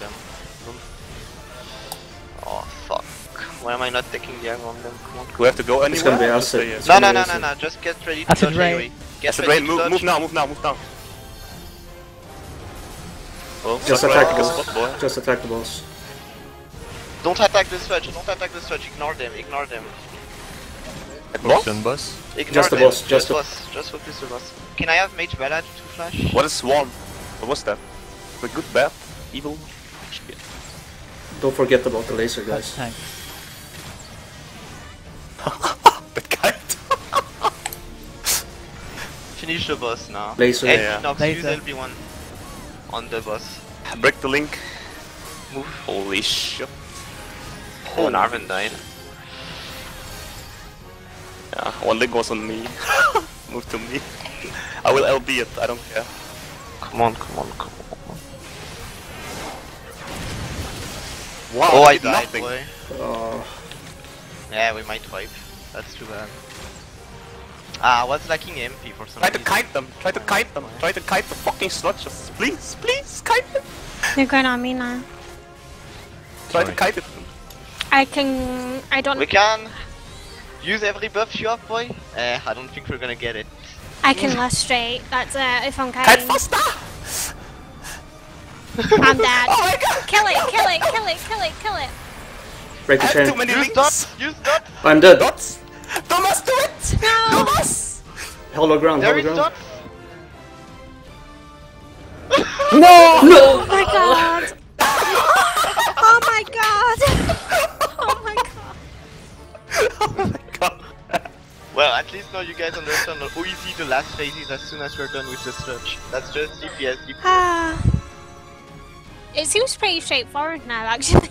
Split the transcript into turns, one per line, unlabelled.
them. Oh fuck. Why am I not taking the aggro on them? Come on.
We have to go anywhere.
It's gonna be
or
acid.
stay here?
It's
No, no, no, no, no. Just get ready to
Acid
dodge
rain.
anyway. Get
Acid
ready
rain,
to
move,
dodge.
move now, move now, move now. Oh,
Just
fuck
attack the
because
boss.
spot boy.
Just attack the boss.
Don't attack the sludge. Don't attack the sludge. Ignore them. Ignore them.
Boss?
Potion boss.
Ignore
Just the
them.
boss, just the-
boss. Just focus the boss. Can I have Mage Ballad to flash?
What is Swarm? What was that? The good, bad, evil? Shit.
Don't forget about the laser, guys.
Tank.
The kite.
Finish the boss now.
Laser.
Edge
Yeah.
knocks
Laser.
use LB1 on the boss.
Break the link.
Move.
Holy shit.
Oh, Narvin died.
Yeah, one link was on me. Move to me. I will LB it, I don't care.
Come on, come on, come on.
Wow,
Oh, I
did
died,
nothing.
boy.
Oh,
Yeah, we might wipe. That's too bad. Ah, I was lacking MP for some
Try to kite them, try to kite them, try to kite the fucking sludges. Please, please, kite them.
They're going on me now.
Try to kite it.
I can. I don't.
We can use every buff you have, boy. Eh, I don't think we're gonna get it.
I can last straight. That's it. If I'm
Kite
kiting,
faster!
I'm dead.
Oh my god!
Kill it! Kill it! Kill it! Kill it! Kill it!
break
I
the
have too
chain.
many
Use dots! Use dots!
I'm dead.
Dots! Thomas, do it!
No!
Thomas!
Hallowed ground,
There hallowed
ground. No! No!
Oh my god! oh my god! oh my god!
oh my god.
Well, at least now you guys understand how easy the last phase is as soon as we're done with the sludge. That's just DPS.
Ah. It seems pretty straightforward now, actually.